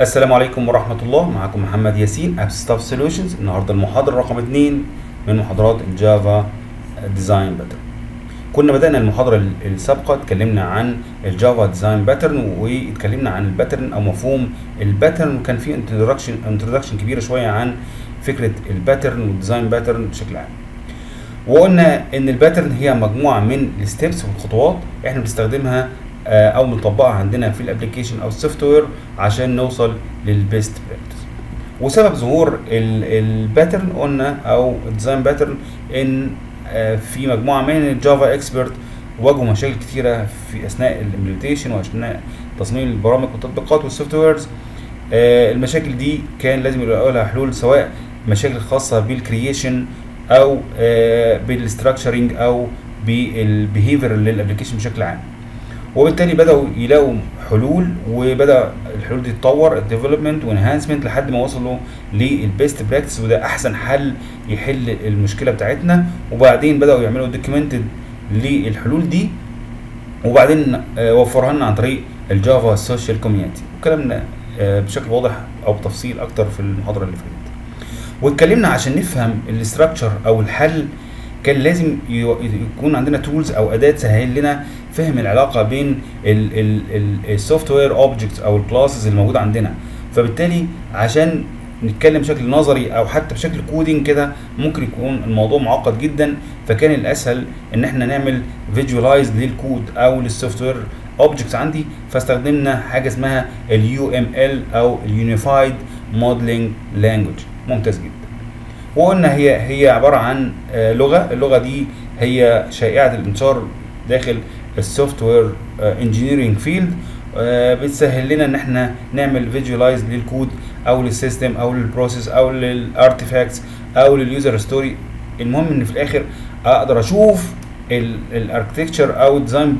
السلام عليكم ورحمة الله. معكم محمد ياسين اب ستاف Solutions النهارده المحاضرة رقم 2 من محاضرات ال Java design pattern كنا بدأنا المحاضرة السابقة اتكلمنا عن ال Java design pattern واتكلمنا عن ال pattern أو مفهوم ال pattern وكان في introduction introduction كبيرة شوية عن فكرة ال pattern وال design pattern بشكل عام. وقلنا إن ال pattern هي مجموعة من ال steps والخطوات إحنا بنستخدمها أو بنطبقها عندنا في ال application أو ال software عشان نوصل لل best practice وسبب ظهور ال pattern قلنا أو ال design pattern إن في مجموعة من ال Java expert واجهوا مشاكل كتيرة في أثناء ال implementation وأثناء تصميم البرامج والتطبيقات وال softwares المشاكل دي كان لازم يلاقوا لها حلول سواء مشاكل خاصة بال creation أو بال structuring أو بال behavior لل application بشكل عام. وبالتالي بدأوا يلاقوا حلول وبدأ الحلول دي تتطور ال development و enhancement لحد ما وصلوا لل best practice وده أحسن حل يحل المشكلة بتاعتنا. وبعدين بدأوا يعملوا documented للحلول دي. وبعدين وفرها لنا عن طريق ال Java social community وكلامنا بشكل واضح أو بتفصيل أكتر في المحاضرة اللي فاتت. واتكلمنا عشان نفهم ال structure أو الحل كان لازم يكون عندنا tools أو أداة تسهل لنا فهم العلاقة بين ال software objects أو ال classes الموجوده عندنا. فبالتالي عشان نتكلم بشكل نظري أو حتى بشكل coding كده ممكن يكون الموضوع معقد جدا. فكان الأسهل إن إحنا نعمل visualize لل code أو لل software objects عندي. فاستخدمنا حاجة اسمها ال UML أو ال unified modeling language ممتاز جدا. وقلنا هي هي عبارة عن لغة. اللغة دي هي شائعة الانتشار داخل ال software engineering field بتسهل لنا إن إحنا نعمل فيجوالايز للكود أو للسيستم أو للبروسيس أو للارتيفاكتس أو لليوزر ستوري المهم إن في الآخر أقدر أشوف ال architecture أو ال design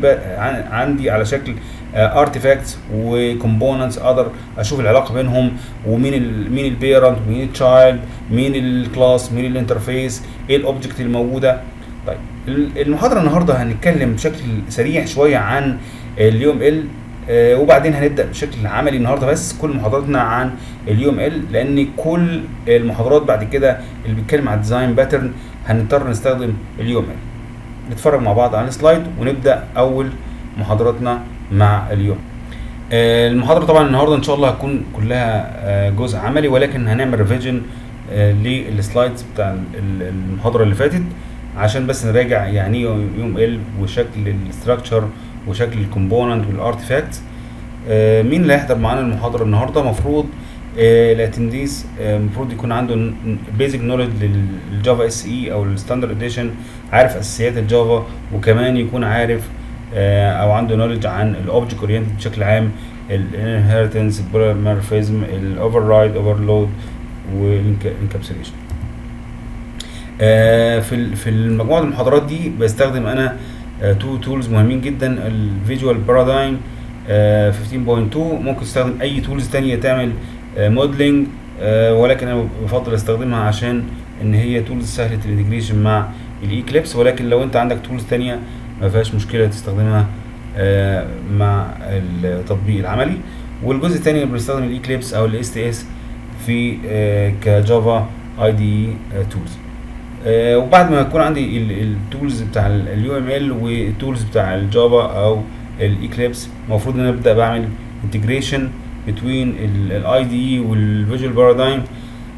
عندي على شكل artifacts و components أقدر أشوف العلاقة بينهم ومين ال مين البيرنت ومين التشايلد مين الكلاس مين الانترفيس إيه الاوبجكت الموجودة. طيب المحاضرة النهارده هنتكلم بشكل سريع شوية عن ال UML وبعدين هنبدأ بشكل عملي النهارده بس كل محاضراتنا عن ال UML لأن كل المحاضرات بعد كده اللي بيتكلم عن ال design pattern هنضطر نستخدم ال UML. نتفرج مع بعض على ال slide ونبدأ أول محاضراتنا مع ال UML. المحاضرة طبعا النهارده إن شاء الله هتكون كلها جزء عملي ولكن هنعمل revision لل slides بتاع المحاضرة اللي فاتت. عشان بس نراجع يعني إيه UML وشكل ال structure وشكل ال component وال artifact مين اللي هيحضر معانا المحاضرة النهارده؟ المفروض ال attendees المفروض يكون عنده basic knowledge لل Java SE أو ال standard edition عارف أساسيات ال Java وكمان يكون عارف أو عنده knowledge عن ال object oriented بشكل عام ال inheritance ال polymorphism ال override overload وال encapsulation في في مجموعه المحاضرات دي بستخدم أنا two tools مهمين جدا ال Visual Paradigm 15.2 ممكن تستخدم أي tools تانية تعمل modeling ولكن أنا بفضل أستخدمها عشان إن هي tools سهلة ال integration مع ال Eclipse ولكن لو أنت عندك tools تانية ما فيهاش مشكلة تستخدمها مع التطبيق العملي. والجزء الثاني بنستخدم ال Eclipse أو ال STS في ك Java ID tools وبعد ما يكون عندي ال tools بتاع ال UML وال tools بتاع ال Java أو ال Eclipse المفروض إن أنا أبدأ بعمل integration between ال IDE وال Visual Paradigm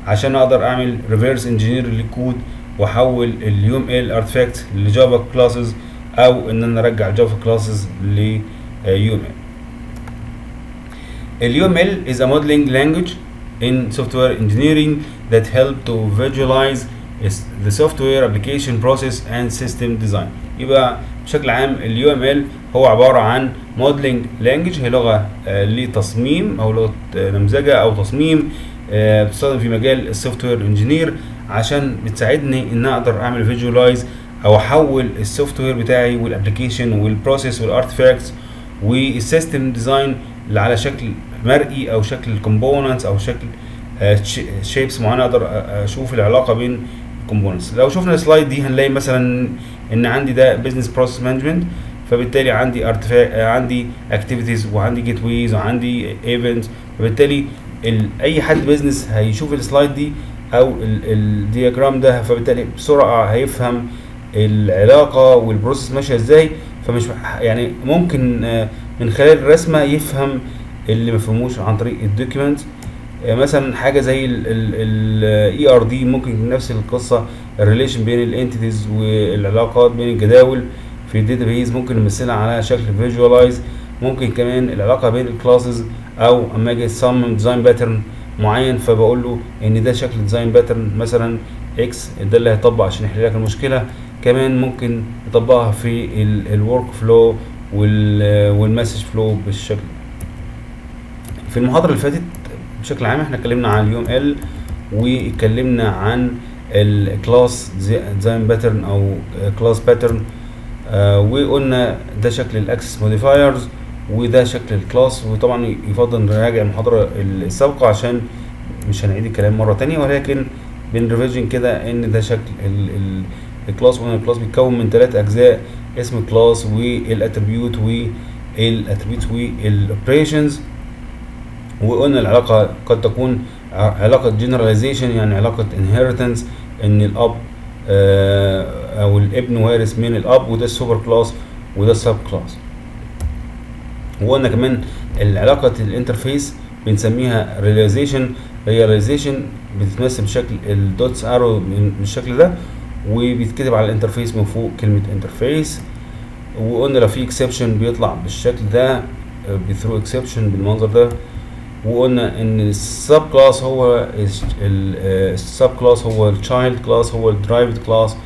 عشان أقدر أعمل reverse engineer لل code وأحول ال UML artifact ل Java classes أو إن أنا أرجع ال Java classes ل U ال UML is a modeling language in software engineering that help to visualize the software application process and system design. يبقى بشكل عام ال UML هو عبارة عن modeling language هي لغة لتصميم أو لغة نمذجه أو تصميم بتستخدم في مجال ال software engineer عشان بتساعدني إن أقدر أعمل visualize أو أحول ال software بتاعي وال application وال process وال artifacts وال system design على شكل مرئي أو شكل components أو شكل shapes معينة أقدر أشوف العلاقة بين components لو شفنا ال slide دي هنلاقي مثلا إن عندي ده business process management فبالتالي عندي artifact عندي activities وعندي gateways وعندي events فبالتالي ال أي حد بيزنس هيشوف السلايد دي أو الدياجرام ده فبالتالي بسرعة هيفهم العلاقة وال process ماشية إزاي. فمش يعني ممكن آه، من خلال الرسمة يفهم اللي ما فهموش عن طريق ال document مثلا حاجة زي ال ERD ممكن نفس القصة ال relation بين ال entities والعلاقات بين الجداول في ال database ممكن نمثلها على شكل visualize ممكن كمان العلاقة بين ال classes أو أما أجي اصمم design pattern معين فبقول له إن ده شكل design pattern مثلا X ده اللي هيطبق عشان يحل لك المشكلة. كمان ممكن نطبقها في ال workflow وال message flow بالشكل. في المحاضرة اللي فاتت بشكل عام إحنا اتكلمنا عن ال UML واتكلمنا عن ال class design pattern أو class pattern آه وقلنا ده شكل ال access modifiers وده شكل ال class وطبعا يفضل نراجع المحاضرة السابقة عشان مش هنعيد الكلام مرة تانية ولكن بن revision كده إن ده شكل ال class وإن ال class بيتكون من ثلاث أجزاء اسم الكلاس والاتريبيوت والاتريبيوت والاوبريشنز وقلنا العلاقة قد تكون علاقة generalization يعني علاقة inheritance إن الأب آه أو الابن وارث من الأب وده ال super class وده ال sub class وقلنا كمان العلاقة ال interface بنسميها realization realization بتتمثل بشكل ال dots arrow بالشكل ده وبيتكتب على ال interface من فوق كلمة interface وقلنا لو في exception بيطلع بالشكل ده ب throw exception بالمنظر ده. وقلنا إن السب كلاس هو السب كلاس هو التشايلد كلاس هو الدرايفد كلاس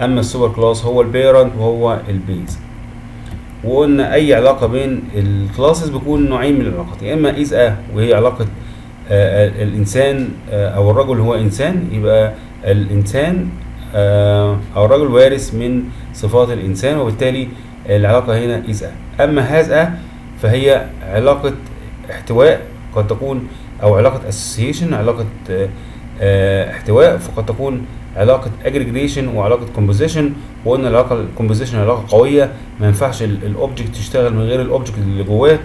أما السوبر كلاس هو البيرنت وهو البيز وقلنا أي علاقة بين ال classes بيكون نوعين من العلاقات يا إما is a وهي علاقة آه الإنسان آه أو الرجل هو إنسان يبقى الإنسان آه أو الرجل وارث من صفات الإنسان وبالتالي العلاقة هنا is a أما has a فهي علاقة احتواء قد تكون أو علاقة association علاقة آه احتواء فقد تكون علاقة اجريجيشن وعلاقة composition وقلنا العلاقة ال composition علاقة قوية. ما ينفعش ال object يشتغل من غير ال object اللي جواه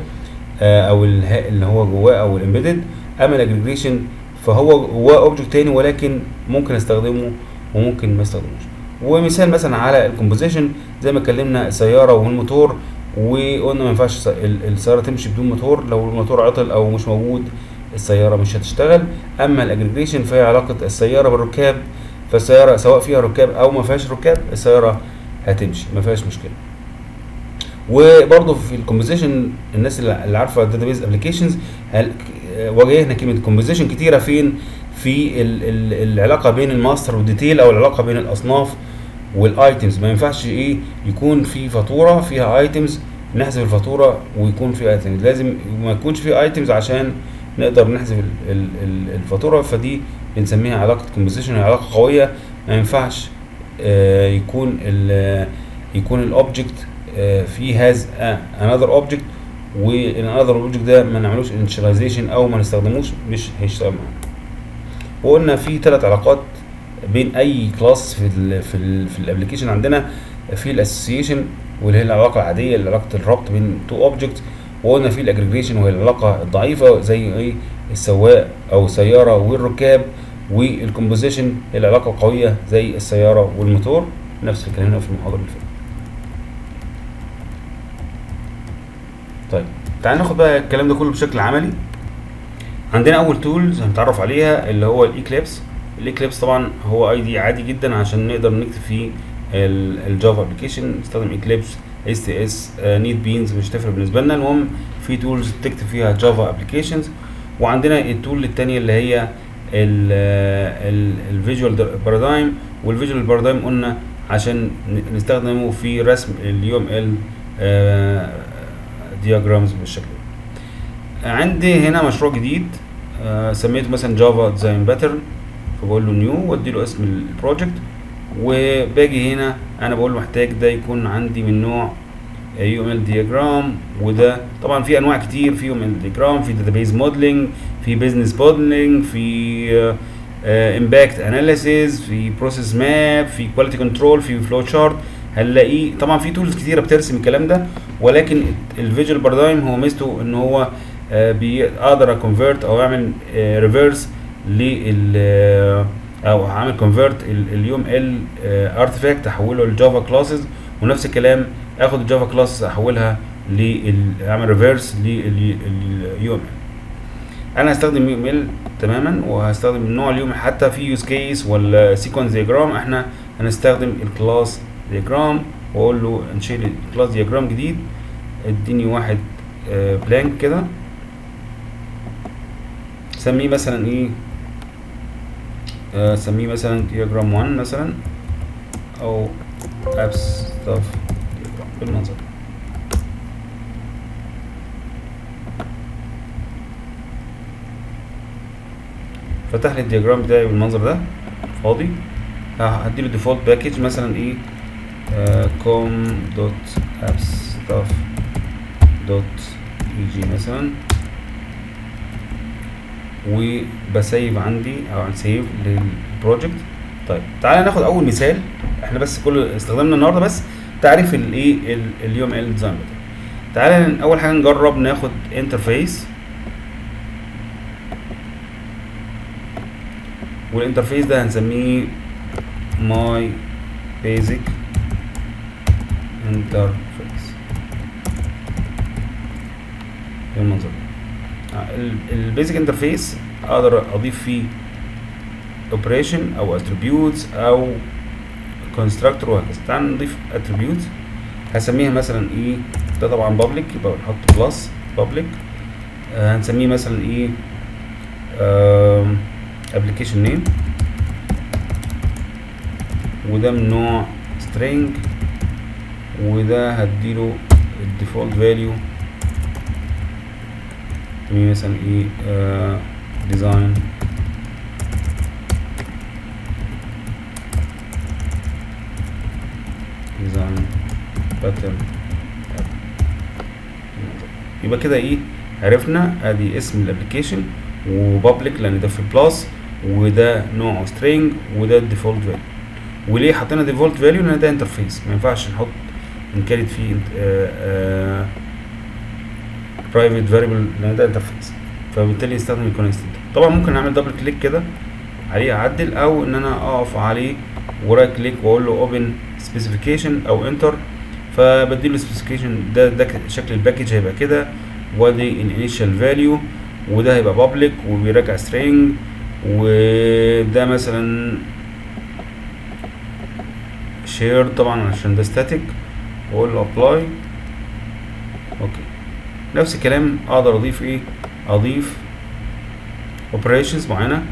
آه أو اللي هو جواه أو ال embedded أما الاجريجيشن فهو جواه object تاني ولكن ممكن أستخدمه وممكن ما أستخدموش. ومثال مثلا على ال composition زي ما اتكلمنا السيارة والموتور. وقلنا ما ينفعش السيارة تمشي بدون موتور لو الموتور عطل أو مش موجود السيارة مش هتشتغل. أما الاجريجيشن فهي علاقة السيارة بالركاب فالسيارة سواء فيها ركاب أو ما فيهاش ركاب السيارة هتمشي ما فيهاش مشكلة. وبرضه في ال composition الناس اللي عارفة ال database applications واجهنا كلمة composition كتيرة فين؟ في ال ال العلاقة بين الماستر وال detail أو العلاقة بين الأصناف. وال items ما ينفعش إيه يكون في فاتورة فيها items نحذف الفاتورة ويكون في items لازم ما يكونش في items عشان نقدر نحذف الفاتورة. فدي بنسميها علاقة composition علاقة قوية. ما ينفعش آه يكون ال يكون ال object آه في has another object وال another object ده ما نعملوش initialization أو ما نستخدموش مش هيشتغل معانا. وقلنا في ثلاث علاقات بين أي class في ال في ال في ال application عندنا في ال association واللي هي العلاقة العادية اللي علاقة الربط بين two object وقلنا في الاجريجيشن وهي العلاقة الضعيفة زي إيه؟ السواق أو السيارة والركاب وال composition العلاقة القوية زي السيارة والموتور. نفس الكلام هنا في المحاضرة اللي فاتت. طيب تعال ناخد بقى الكلام ده كله بشكل عملي. عندنا أول tools هنتعرف عليها اللي هو ال Eclipse ال Eclipse طبعا هو IDE عادي جدا عشان نقدر نكتب فيه ال Java application نستخدم Eclipse STS NetBeans مش تفرق بالنسبة لنا. المهم في tools تكتب فيها Java applications وعندنا ال tool الثانية اللي هي ال Visual Paradigm وال Visual Paradigm قلنا عشان نستخدمه في رسم ال UML diagrams بالشكل ده. عندي هنا مشروع جديد سميته مثلا Java design pattern فبقول له new وادي له اسم ال project وباجي هنا أنا بقول له محتاج ده يكون عندي من نوع UML diagram وده طبعا في أنواع كتير في UML diagram في database modeling في business modeling في impact analysis في process map في quality control في flow chart هنلاقيه طبعا في tools كتيرة بترسم الكلام ده ولكن ال Visual Paradigm هو ميزته إن هو آه بي- أقدر a convert أو أعمل reverse لل آه، أو هعمل convert ال UML artifact احوله ل Java classes ونفس الكلام آخد ال Java class احولها لل أعمل reverse لل UML أنا هستخدم UML تماما وهستخدم نوع ال UML حتى في use case ولا sequence diagram إحنا هنستخدم ال class diagram وأقول له انشئ لي class diagram جديد. إديني واحد blank كده. سميه مثلا إيه؟ آه، سميه مثلا diagram 1 مثلا أو ابس diagram بالمنظر. فتح لي ال diagram بتاعي بالمنظر ده. فاضي. هديله default package مثلا إيه؟ اي جي مثلا. وب save عندي أو save لل project. طيب تعالى ناخد أول مثال. إحنا بس كل استخدامنا النهارده بس تعريف الايه ال UML design تعالى أول حاجة نجرب ناخد interface وال interface ده هنسميه my basic interface بالمنظر ده ال basic interface أقدر أضيف فيه operation أو attributes أو constructor وهكذا. تعال نضيف attributes هسميها مثلا إيه؟ ده طبعا public يبقى نحط plus public آه هنسميه مثلا إيه؟ application name وده من نوع string. وده هديله ال default value نسميه design design pattern يبقى كده إيه عرفنا ادي اسم ال application و public لأن ده في ال plus وده نوعه string وده ال default value وليه حطينا default value لأن ده interface ما ينفعش نحط انكاريت فيه private variable لأن ده interface فبالتالي يستخدم ال constant طبعا ممكن أعمل double click كده عليه أعدل أو إن أنا أقف عليه و right click وأقول له open specification أو enter فبديله specification ده ده شكل ال package هيبقى كده. وأدي ال initial value وده هيبقى public وبيراجع string. وده مثلا شير طبعا عشان ده static وأقول له apply okay. نفس الكلام أقدر أضيف إيه؟ أضيف operations معينة.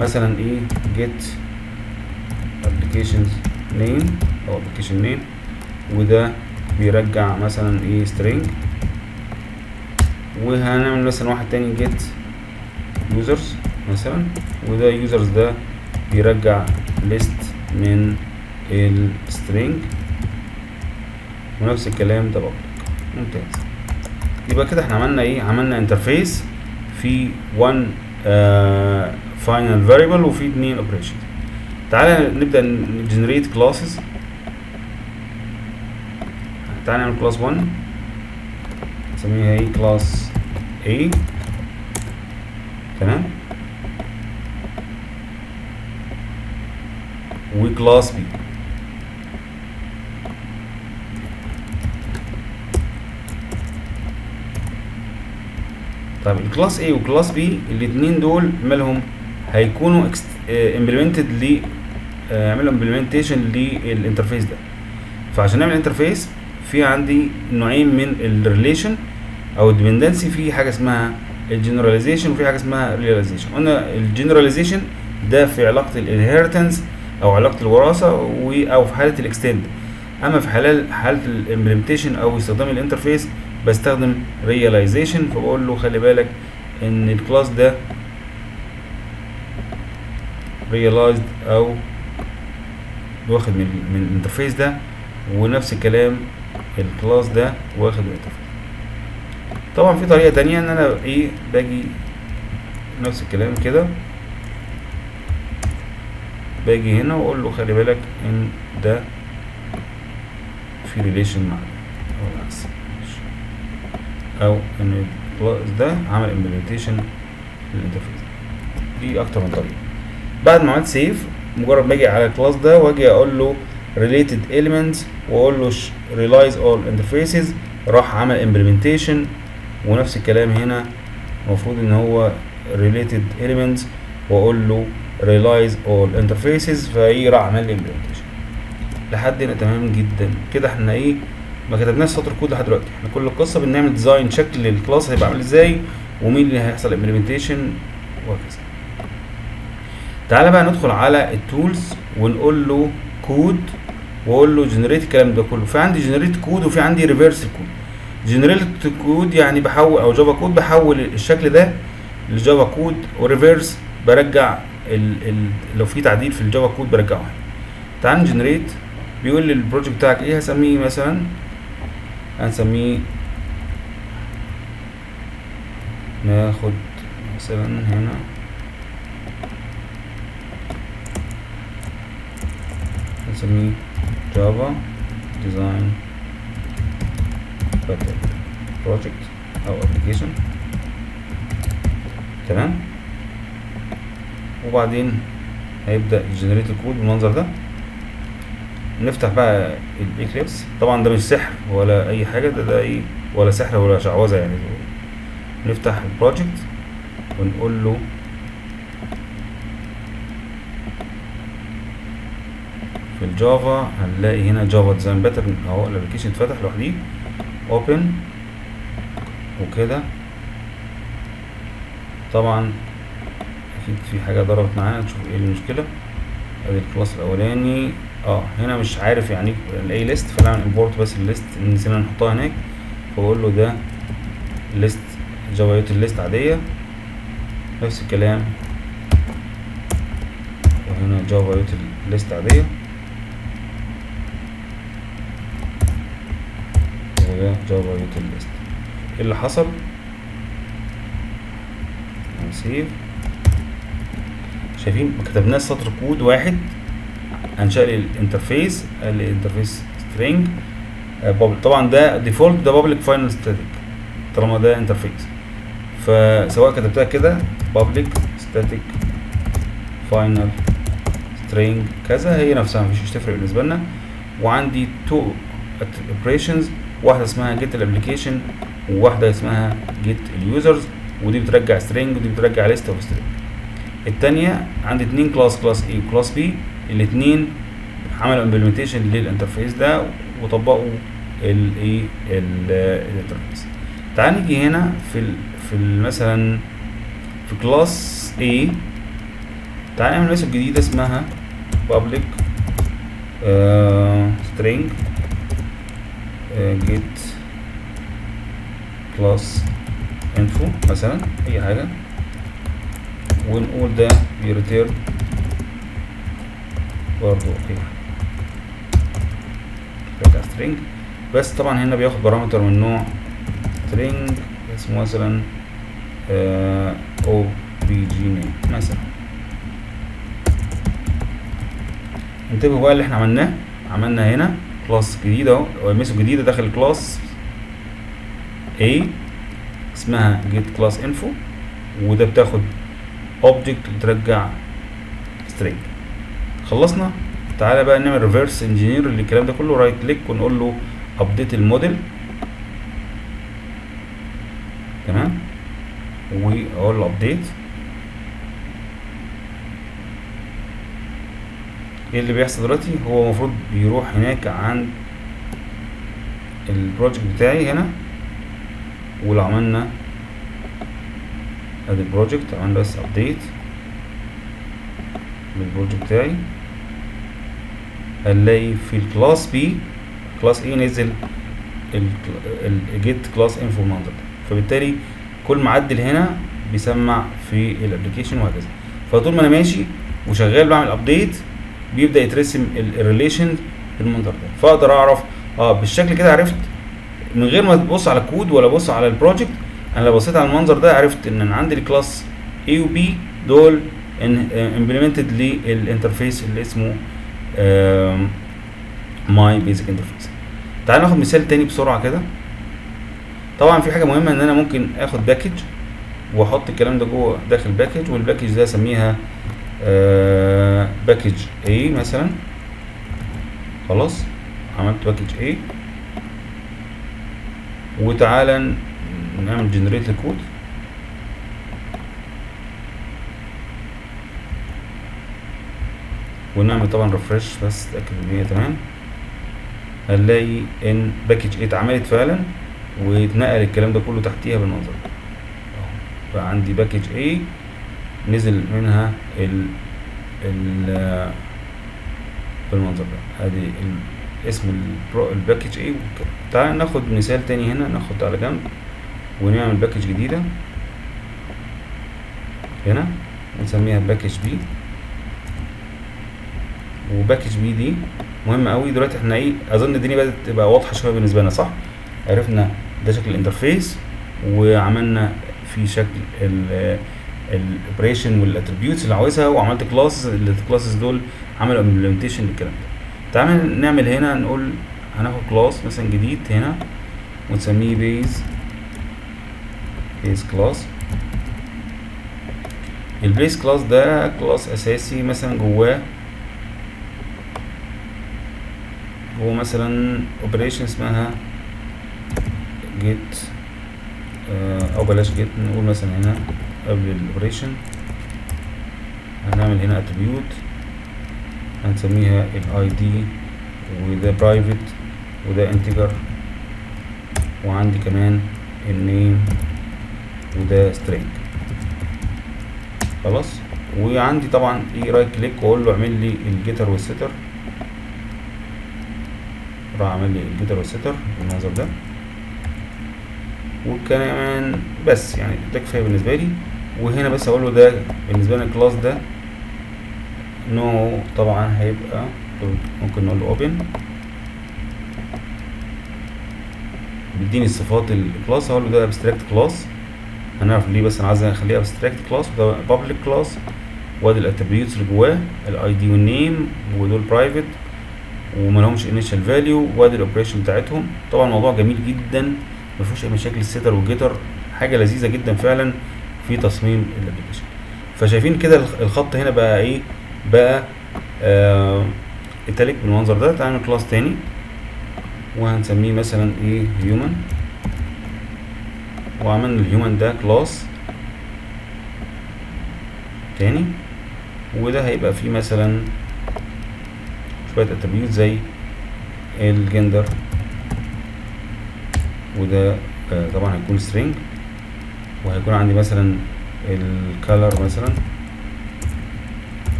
مثلا إيه؟ get applications name أو application name. وده بيرجع مثلا إيه؟ string. وهنعمل مثلا واحد تاني get users مثلا. وده users ده بيرجع list من ال string ونفس الكلام ده public ممتاز. يبقى كده إحنا عملنا إيه؟ عملنا interface في one final variable وفي اتنين operation تعالى نبدأ ن generate classes تعالى نعمل class 1 نسميها إيه؟ class A. تمام؟ و class B. طيب ال class A و class B الاتنين دول مالهم هيكونوا implemented ل اعملوا implementation لل interface ده. فعشان نعمل interface في عندي نوعين من ال relation أو ال dependency في حاجة اسمها ال generalization وفي حاجة اسمها realization قلنا ال generalization ده في علاقة ال inheritance أو علاقة الوراثة أو في حالة ال extend أما في حالة حاله ال implementation أو استخدام ال interface بستخدم realization فبقول له خلي بالك إن ال class ده realized أو واخد من من ال interface ده ونفس الكلام ال class ده واخد من ال interface طبعا في طريقة تانية إن أنا إيه باجي نفس الكلام كده باجي هنا وأقول له خلي بالك إن ده في relation مع ده. أو العكس. أو ان ال class ده عمل implementation لل interface. دي أكتر من طريقة. بعد ما عملت save مجرد ما أجي على ال class ده وأجي أقول له related elements وأقول له realize all interfaces راح عمل implementation. ونفس الكلام هنا المفروض إن هو related elements وأقول له realize all interfaces فايه راح عمل لي implementation. لحد هنا تمام جدا. كده إحنا إيه ما كتبناش سطر كود لحد دلوقتي. إحنا كل القصة بنعمل design شكل ال class هيبقى عامل إزاي ومين اللي هيحصل implementation وهكذا. تعالى بقى ندخل على ال tools ونقول له كود وأقول له generate الكلام ده كله. في عندي generate code وفي عندي reverse code generate code يعني بحول أو Java code بحول الشكل ده ل Java code و reverse برجع ال ال لو في تعديل في ال Java code برجعه. تعال ن generate بيقول لي ال project بتاعك إيه؟ هسميه مثلا هنسميه ناخد مثلا هنا. نسميه Java design project أو application تمام؟ وبعدين هيبدأ ي generate ال code بالمنظر ده. نفتح بقى ال Eclipse. طبعا ده مش سحر ولا أي حاجة ده ده إيه ولا سحر ولا شعوذة يعني. نفتح ال project ونقول له في ال Java هنلاقي هنا Java design pattern أهو ال application اتفتح لوحده open وكده. طبعا أكيد في حاجة ضربت معانا نشوف إيه المشكلة. أدي ال class الأولاني. آه هنا مش عارف يعني ال list فنعمل import بس ال list نسينا نحطها هناك. فبقول له ده list Java util list عادية. نفس الكلام. وهنا Java util list عادية. وده Java util list إيه اللي حصل؟ نسيب. شايفين؟ ما كتبناش سطر كود واحد. انشا لي ال interface قال لي interface string طبعا ده default ده public final static طالما ده interface فسواء كتبتها كده public static final string كذا هي نفسها مفيش تفرق بالنسبة لنا. وعندي two operations واحدة اسمها get الـ application وواحدة اسمها get الـ users ودي بترجع string ودي بترجع list of string التانية عندي اتنين كلاس class A و class B. الاتنين عملوا implementation لل interface ده وطبقوا الايه ال interface. تعال نيجي هنا في ال في ال مثلا في class A. تعال نعمل method جديدة اسمها public uh, string uh, get class info مثلا أي حاجة. ونقول ده بي return برضو إيه؟ string. بس طبعا هنا بياخد parameter من نوع string. اسمه مثلا آه obj name مثلا. انتبهوا بقى اللي إحنا عملناه. عملنا هنا class جديد أهو. method جديدة داخل ال class A اسمها get class info. وده بتاخد object وترجع string. خلصنا. تعالى بقى نعمل reverse engineer للكلام ده كله. right click ونقول له update ال model. تمام؟ واقول له update إيه اللي بيحصل دلوقتي؟ هو المفروض بيروح هناك عند ال project بتاعي هنا. ولو عملنا ادي ال project عملنا بس update لل project بتاعي. هنلاقي في ال class B class A نزل ال get class info المنظر ده فبالتالي كل ما اعدل هنا بيسمع في ال application وهكذا. فطول ما أنا ماشي وشغال بعمل update بيبدأ يترسم ال relation بالمنظر ده. فأقدر أعرف آه بالشكل كده عرفت من غير ما تبص على الكود ولا ابص على ال project أنا لو بصيت على المنظر ده عرفت إن أنا عندي ال class A و B دول implemented لل interface اللي اسمه my basic interface تعال ناخد مثال تاني بسرعة كده. طبعا في حاجة مهمة إن أنا ممكن آخد package وأحط الكلام ده جوه داخل package وال package ده أسميها آه package A مثلا. خلاص عملت package A. وتعالى نعمل generate ال code ونعمل طبعا refresh بس تأكد إن هي تمام. هنلاقي إن package A اتعملت فعلا واتنقل الكلام ده كله تحتيها بالمنظر. ده بقى عندي package A نزل منها ال ال بالمنظر ده. ادي اسم ال package A. تعال ناخد مثال تاني هنا ناخد على جنب ونعمل package جديدة. هنا ونسميها package B. و package B دي مهمة قوي. دلوقتي إحنا إيه أظن الدنيا بدأت تبقى واضحة شوية بالنسبة لنا صح؟ عرفنا ده شكل ال interface وعملنا في شكل ال operation وال attributes اللي عاوزها وعملت class ال classes دول عملوا implementation للكلام ده. تعال نعمل هنا نقول هناخد class مثلا جديد هنا ونسميه base base class ال base class ده class أساسي مثلا جواه هو مثلا operation اسمها get أو بلاش get نقول مثلا هنا قبل ال operation هنعمل هنا attribute هنسميها ال ID وده private وده integer وعندي كمان ال name وده string. خلاص؟ وعندي طبعا إيه right click واقول له اعمل لي ال getter وال setter راح أعمل لي ال getter وال setter بالمنظر ده. وكمان بس يعني ده كفاية بالنسبة لي. وهنا بس أقول له ده بالنسبة لي ال class ده no طبعا هيبقى ممكن نقول له open بيديني صفات ال class هقول له ده abstract class هنعرف ليه بس أنا عايز أخليه abstract class وده public class وادي ال attributes اللي جواه ال ID وال name ودول private وما لهمش initial value وادي ال operation بتاعتهم. طبعا الموضوع جميل جدا ما فيهوش أي مشاكل ال setter وال getter حاجة لذيذة جدا فعلا في تصميم ال application فشايفين كده الخ- الخط هنا بقى إيه؟ بقى آه بالمنظر ده. تعالى نعمل class تاني. وهنسميه مثلا إيه؟ human وعملنا ال human ده class تاني. وده هيبقى فيه مثلا شوية attribute زي الجندر وده آه، طبعا هيكون string. وهيكون عندي مثلا ال color مثلا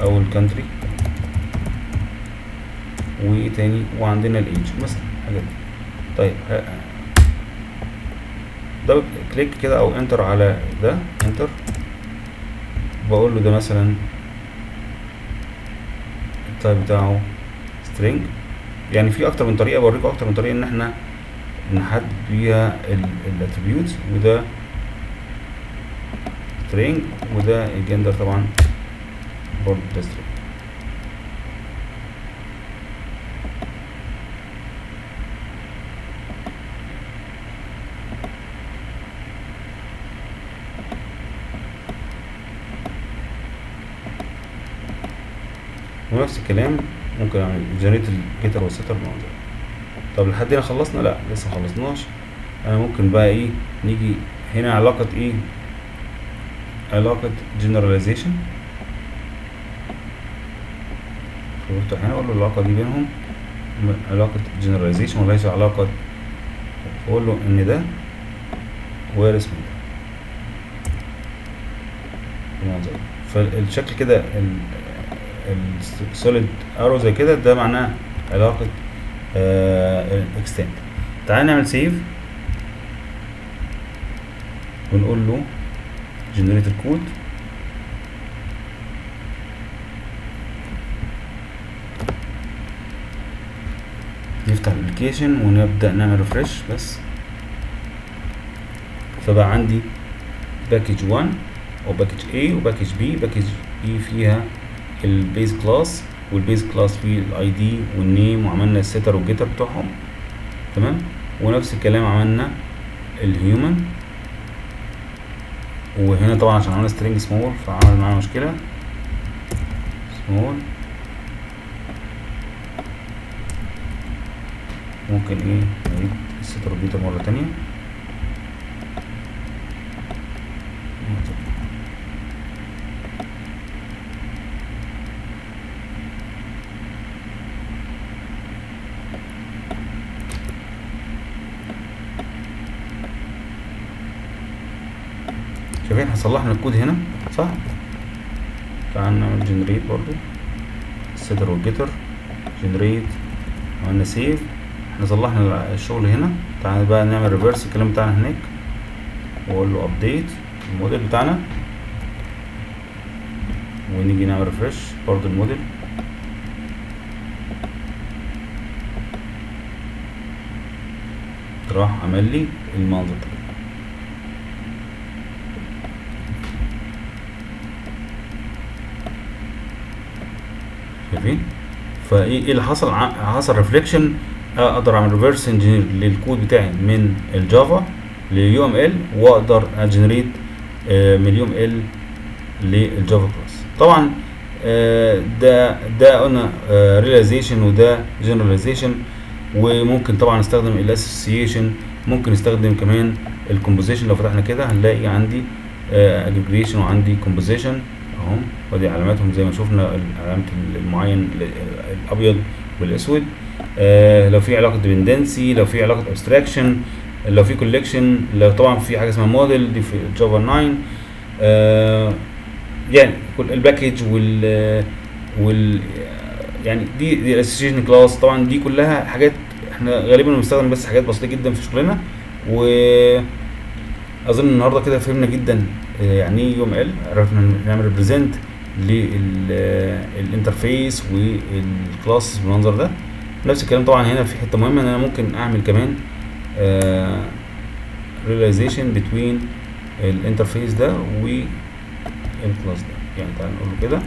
أو ال country وإيه تاني؟ وعندنا الايدج مثلا حاجات دي. طيب double click كده أو enter على ده enter بقول له ده مثلا ال type بتاعه. String. يعني في أكتر من طريقة بوريكم أكتر من طريقة إن إحنا نحدد بيها ال attributes وده string وده الجندر طبعا. برضه string. ونفس الكلام ممكن أعمل generate ال getter وال setter بالمنظر طب لحد هنا خلصنا؟ لا لسه مخلصناش أنا ممكن بقى إيه نيجي هنا علاقة إيه؟ علاقة generalization. فبفتح هنا أقول له العلاقة دي بينهم علاقة generalization وليس علاقة. أقول له إن ده وارث من ده. فالشكل كده ال solid arrow زي كده ده معناه علاقة extend تعال نعمل save ونقول له generate ال code نفتح ال application ونبدأ نعمل refresh بس. فبقى عندي package 1 أو package A و package B package B فيها ال base class وال base class فيه ال ID وال name وعملنا ال setter وال getter بتوعهم. تمام؟ ونفس الكلام عملنا ال Human وهنا طبعا عشان عملنا string small فعمل معانا مشكلة. small. ممكن إيه؟ نعيد ال setter getter مرة تانية شايفين إحنا صلحنا الكود هنا صح؟ تعال نعمل generate برضو. ال setter وال getter generate عملنا save إحنا صلحنا الشغل هنا. تعال بقى نعمل reverse الكلام بتاعنا هناك. وأقول له update ال model بتاعنا. ونيجي نعمل refresh برضو الموديل. راح عمل لي المنظر شايفين فإيه إيه اللي حصل؟ حصل reflection أقدر أعمل reverse engineer لل code بتاعي من ال Java ل UML وأقدر أ generate من ال UML لل Java class. طبعا ده ده قلنا realization وده generalization وممكن طبعا استخدم ال association ممكن نستخدم كمان ال composition لو فتحنا كده هنلاقي عندي اجريجيشن وعندي composition اهم ودي علاماتهم زي ما شفنا علامه المعين الأبيض والأسود. آه لو في علاقة dependency لو في علاقة abstraction لو في collection لو طبعا في حاجة اسمها module دي في Java 9 آه يعني كل ال package وال وال يعني دي دي ال association class طبعا دي كلها حاجات إحنا غالبا بنستخدم بس حاجات بسيطة جدا في شغلنا. و أظن النهارده كده فهمنا جدا يعني إيه UML عرفنا نعمل represent لل interface وال class بالمنظر ده. نفس الكلام طبعا هنا في حتة مهمة إن أنا ممكن أعمل كمان realization between ال interface ده وال class ده. يعني تعال نقول كده.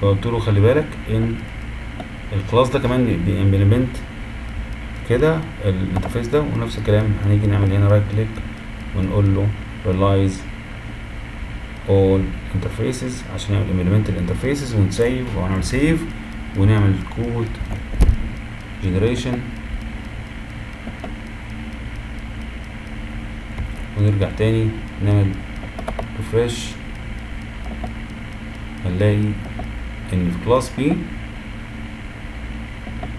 فقلت له خلي بالك إن ال class ده كمان بي implement كده ال interface ده ونفس الكلام هنيجي نعمل هنا right click ونقول له realize all interfaces عشان نعمل implement ال interfaces ون save ونعمل save ونعمل code generation. ونرجع تاني نعمل refresh هنلاقي إن في class B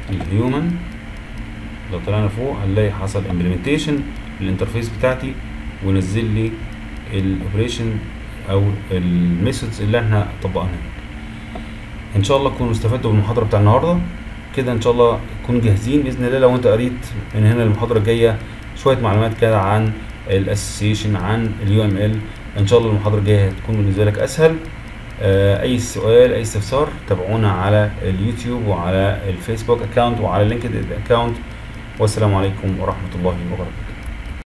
ال Human لو طلعنا فوق هنلاقي حصل implementation لل interface بتاعتي. ونزل لي ال operation أو ال methods اللي إحنا طبقناها. إن شاء الله تكونوا استفدتوا بالمحاضره بتاع النهارده. كده إن شاء الله تكونوا جاهزين بإذن الله. لو أنت قريت من هنا المحاضرة الجاية شوية معلومات كده عن ال association عن ال UML إن شاء الله المحاضرة الجاية هتكون بالنسبة لك أسهل. آه أي سؤال أي استفسار تابعونا على اليوتيوب وعلى ال Facebook account وعلى LinkedIn account والسلام عليكم ورحمة الله وبركاته.